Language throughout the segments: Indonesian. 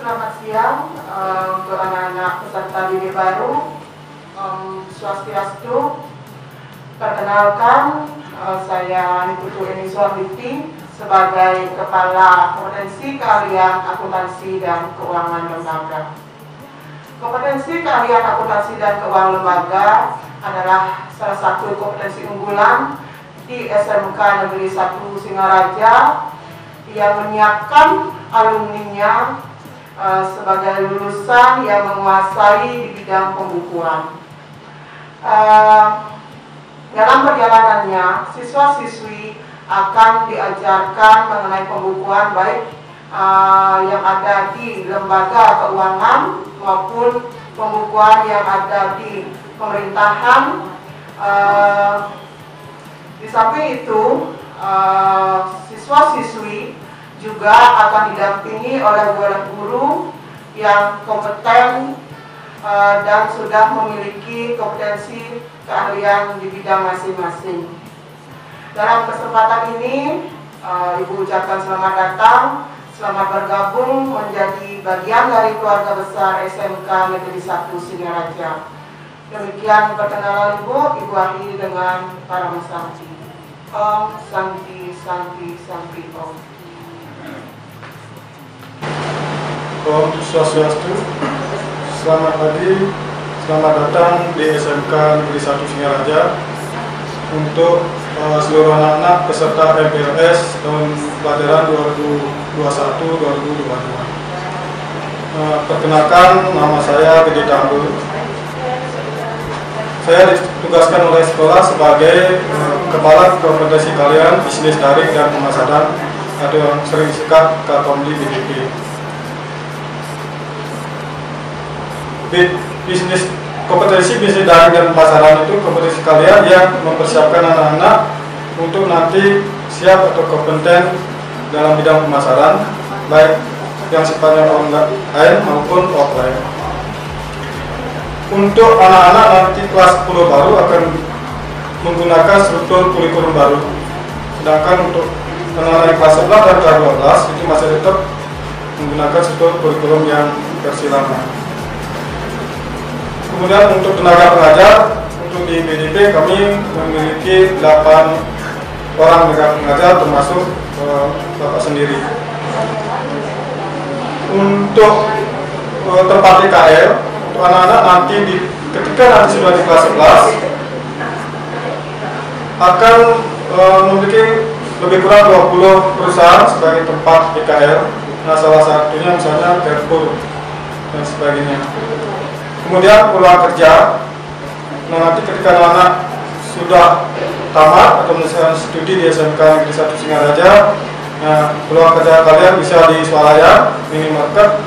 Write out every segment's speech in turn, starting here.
Selamat siang uh, untuk anak-anak peserta didik baru. Um, Swastiastu. Perkenalkan, uh, saya Niputu Eni Suambiti sebagai Kepala Kompetensi Keahlian Akuntansi dan Keuangan Lembaga. Kompetensi keahlian akuntansi dan keuangan lembaga adalah salah satu kompetensi unggulan di SMK Negeri 1 Singaraja yang menyiapkan alumninya uh, sebagai lulusan yang menguasai di bidang pembukuan. Uh, dalam perjalanannya, siswa-siswi akan diajarkan mengenai pembukuan baik uh, yang ada di lembaga keuangan maupun pembukuan yang ada di pemerintahan. Uh, di samping itu, uh, siswa-siswi juga akan didampingi oleh guru yang kompeten uh, dan sudah memiliki kompetensi keahlian di bidang masing-masing. Dalam kesempatan ini, uh, Ibu ucapkan selamat datang, selamat bergabung menjadi bagian dari keluarga besar SMK Negeri 1 Singaraja. Demikian perkenalan Ibu, Ibu akhiri dengan para Santi. Om Santi Santi Santi Om. Om Swastiastu. Selamat pagi, selamat datang di SMK Negeri 1 Singaraja untuk uh, seluruh anak-anak peserta MPLS tahun pelajaran 2021-2022. Uh, perkenalkan, nama saya Gede Tambul. Saya ditugaskan oleh sekolah sebagai uh, Kepala Kompetensi Kalian Bisnis Daring dan Pemasaran atau yang sering sikat Katomdi BDP. Bisnis kompetensi bisnis daring dan pemasaran itu kompetensi kalian yang mempersiapkan anak-anak untuk nanti siap atau kompeten dalam bidang pemasaran baik yang sifatnya online maupun offline. Untuk anak-anak nanti kelas 10 baru akan menggunakan struktur kurikulum baru. Sedangkan untuk anak-anak kelas 11 dan kelas 12 itu masih tetap menggunakan struktur kurikulum yang versi lama. Kemudian untuk tenaga pengajar, untuk di BDP kami memiliki 8 orang tenaga pengajar termasuk uh, Bapak sendiri. Untuk uh, tempat IKL, untuk anak-anak nanti di, ketika nanti sudah di kelas 11 akan uh, memiliki lebih kurang 20 perusahaan sebagai tempat IKL. Nah salah satunya misalnya Carrefour dan sebagainya kemudian peluang kerja nah nanti ketika anak sudah tamat atau misalnya studi di SMK Negeri 1 Singaraja nah peluang kerja kalian bisa di swalayan, minimarket,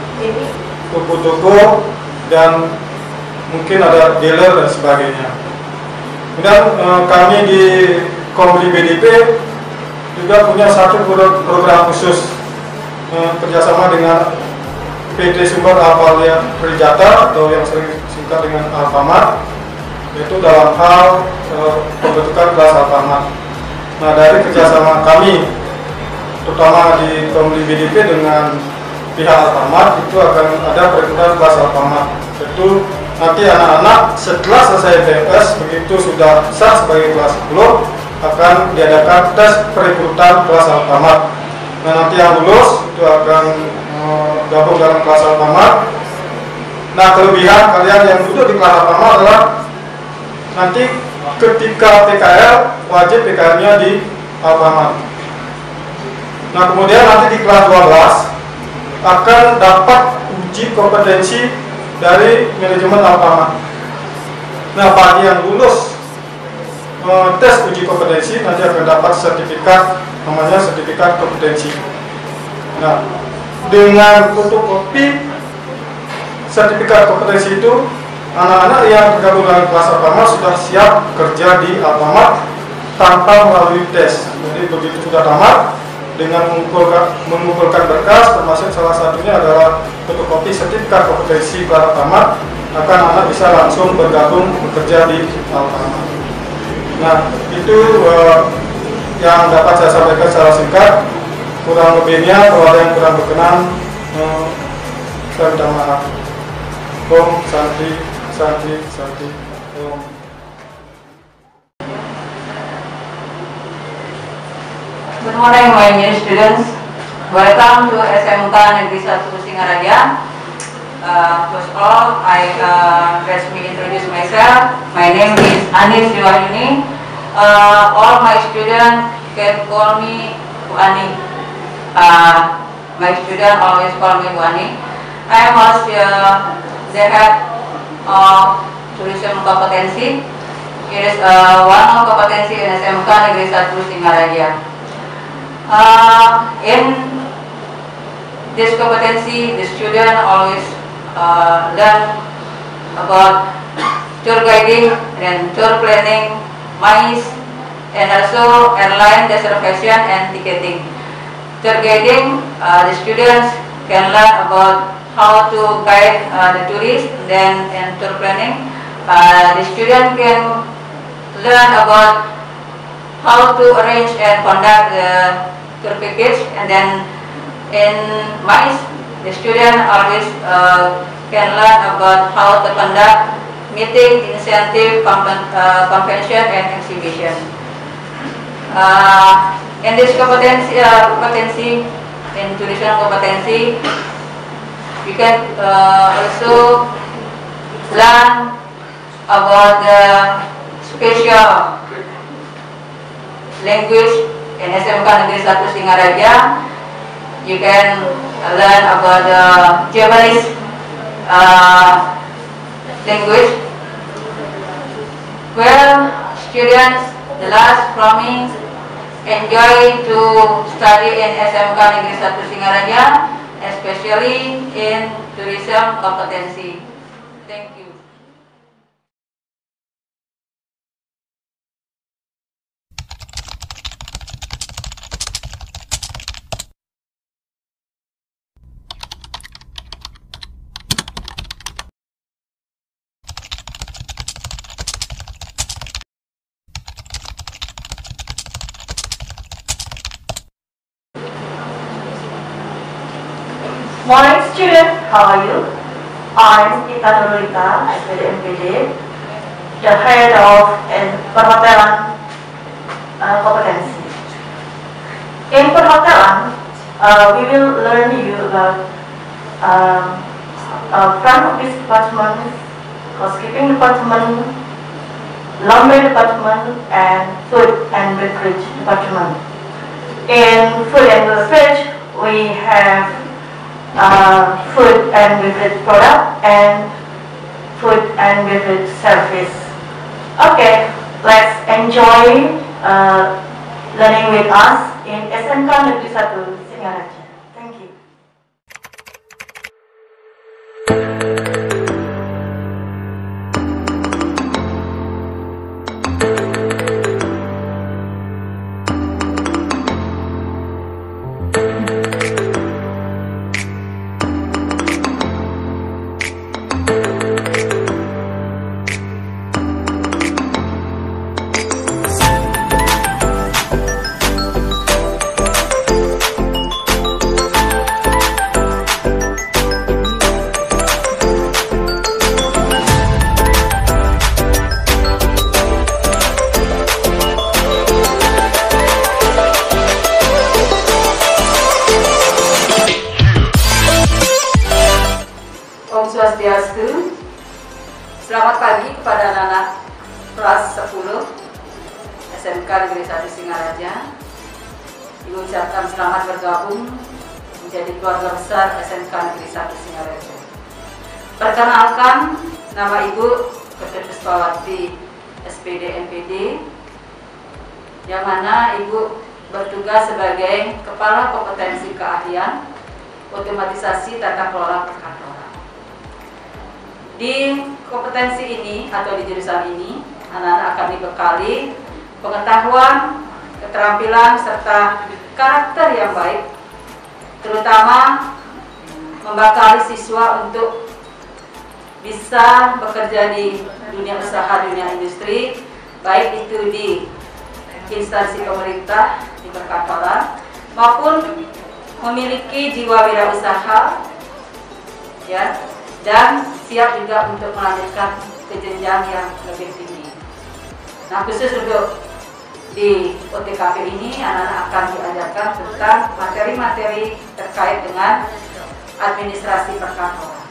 toko-toko dan mungkin ada dealer dan sebagainya. Kemudian eh, kami di Komri BDP juga punya satu program khusus eh, kerjasama dengan PT Sumber Alfalia Trijata atau yang sering singkat dengan Alfamart itu dalam hal e, pembentukan kelas Alfamart. Nah dari kerjasama kami terutama di Komli BDP dengan pihak Alfamart itu akan ada perekrutan kelas Alfamart itu nanti anak-anak setelah selesai BPS begitu sudah sah sebagai kelas 10 akan diadakan tes perekrutan kelas Alfamart nah nanti yang lulus itu akan gabung dalam kelas Alfamart. Nah kelebihan kalian yang duduk di kelas Alfamart adalah nanti ketika PKL wajib PKL-nya di Alfamart. Nah kemudian nanti di kelas 12 akan dapat uji kompetensi dari manajemen Alfamart. Nah bagi yang lulus eh, tes uji kompetensi nanti akan dapat sertifikat namanya sertifikat kompetensi. Nah dengan fotokopi sertifikat kompetensi itu anak-anak yang tergabung dalam kelas Alfamart sudah siap kerja di Alfamart tanpa melalui tes. Jadi begitu sudah tamat dengan mengumpulkan, mengumpulkan berkas termasuk salah satunya adalah fotokopi sertifikat kompetensi kelas Alfamart akan anak bisa langsung bergabung bekerja di Alfamart. Nah itu uh, yang dapat saya sampaikan secara singkat kurang lebihnya kalau ada yang kurang berkenan eh, saya minta maaf Om Santi Santi Santi Om Good morning, my new students. Welcome to SMK Negeri 1 Singaraja. Uh, first of all, I uh, let me introduce myself. My name is Anis Diwahyuni. Uh, all my students can call me Ani. Uh, my student always call me Bu Ani. I also uh, the head of tourism competency. It is uh, one of competency in SMK Negeri 1 Singaraja. Uh, in this competency, the student always uh, learn about tour guiding and tour planning, MICE, and also airline reservation and ticketing. Tour guiding, uh, the students can learn about how to guide uh, the tourists. Then in tour planning, uh, the student can learn about how to arrange and conduct the tour package and then in MICE the student always uh, can learn about how to conduct meeting, incentive, uh, convention and exhibition. Uh, in this competency, uh, competency in tourism competency, you can uh, also learn about the special language in SMK Negeri 1 Singaraja. You can learn about the Japanese uh, language. Well, students, the last promise enjoy to study in SMK Negeri 1 Singaraja, especially in tourism competency. Morning student, how are you? I'm Tita Nurulita, SPD MPD, the head of perhotelan uh, competency. In perhotelan, uh, we will learn you about um, uh, front office department, housekeeping department, laundry department, and food and beverage department. In food and beverage, we have uh, food and beverage product and food and beverage service. Okay, let's enjoy uh, learning with us in SMK Negeri 1 Singaraja. Swastiastu. Selamat pagi kepada anak-anak kelas 10 SMK Negeri 1 Singaraja. Ibu ucapkan selamat bergabung menjadi keluarga besar SMK Negeri 1 Singaraja. Perkenalkan, nama Ibu Ketut Puspawati SPD NPD yang mana Ibu bertugas sebagai Kepala Kompetensi Keahlian Otomatisasi Tata Kelola Perkantoran. Di kompetensi ini atau di jurusan ini, anak-anak akan dibekali pengetahuan, keterampilan, serta karakter yang baik, terutama membekali siswa untuk bisa bekerja di dunia usaha, dunia industri, baik itu di instansi pemerintah, di perkantoran, maupun memiliki jiwa wirausaha ya dan siap juga untuk melanjutkan ke jenjang yang lebih tinggi. Nah khusus untuk di OTKP ini anak-anak akan diajarkan tentang materi-materi terkait dengan administrasi perkantoran.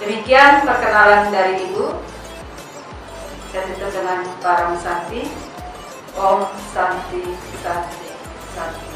Demikian perkenalan dari Ibu. Saya tutup dengan para Santi. Om Santi Santi Santi.